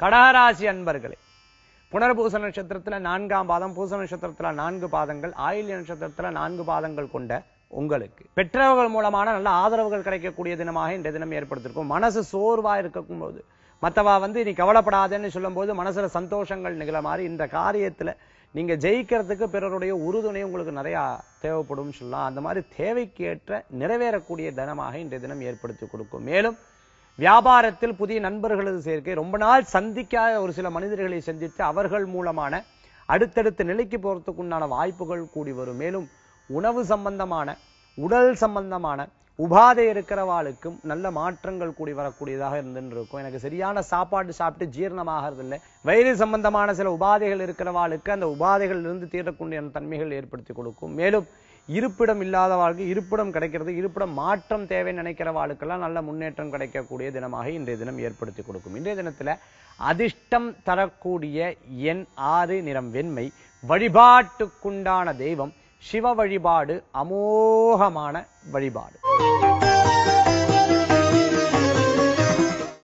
கடகராசி அன்பர்களே புனர்பூச நட்சத்திரத்தில் நான்காம் பாதம் பூச நட்சத்திரத்தில் நான்கு பாதங்கள் ஆயில்ய நட்சத்திரத்தில் நான்கு பாதங்கள் கொண்ட உங்களுக்கு. பெற்றவர்கள் மூலமான நல்ல ஆதரவுகள் கிடைக்கக்கூடிய தினமாக இந்த தினம் ஏற்படுத்திருக்கும். மனசு சோர்வா இருக்கும் போது மத்தவா வந்து நீ கவலைப்படாதேன்னு சொல்லும்போது மனசுல சந்தோஷங்கள் நிகழ மாதிரி இந்த காரியத்துல நீங்க ஜெயிக்கிறதுக்கு பிறருடைய உறுதுணை உங்களுக்கு நிறைய தேவைப்படும் சொல்லலாம். அந்த மாதிரி தேவைக்கேற்ற நிறைவேறக்கூடிய தினமாக இன்றைய தினம் ஏற்படுத்தி கொடுக்கும். மேலும் வியாபாரத்தில் புதிய நண்பர்களது சேர்க்கை ரொம்ப நாள் சந்திக்காத ஒரு சில மனிதர்களை சந்தித்து அவர்கள் மூலமான அடுத்தடுத்த நிலைக்கு போகிறதுக்குண்டான வாய்ப்புகள் கூடி வரும். மேலும் உணவு சம்பந்தமான உடல் சம்பந்தமான உபாதை இருக்கிறவாளுக்கும் நல்ல மாற்றங்கள் கூடி வரக்கூடியதாக இருந்துன்னு இருக்கும் எனக்கு சரியான சாப்பாடு சாப்பிட்டு ஜீரணமாகிறது இல்லை வயிறு சம்பந்தமான சில உபாதைகள் இருக்கிறவாளுக்கு அந்த உபாதைகள் இருந்து தீரக்கூடிய தன்மைகள் ஏற்படுத்தி கொடுக்கும். மேலும் இருப்பிடம் இல்லாதவாளுக்கு இருப்பிடம் கிடைக்கிறது. இருப்பிடம் மாற்றம் தேவைன்னு நினைக்கிறவாளுக்கெல்லாம் நல்ல முன்னேற்றம் கிடைக்கக்கூடிய தினமாக இன்றைய தினம் ஏற்படுத்தி கொடுக்கும். இன்றைய தினத்துல அதிர்ஷ்டம் தரக்கூடிய எண் ஆறு நிறம் வெண்மை வழிபாட்டுக்குண்டான தெய்வம் சிவ வழிபாடு அமோகமான வழிபாடு.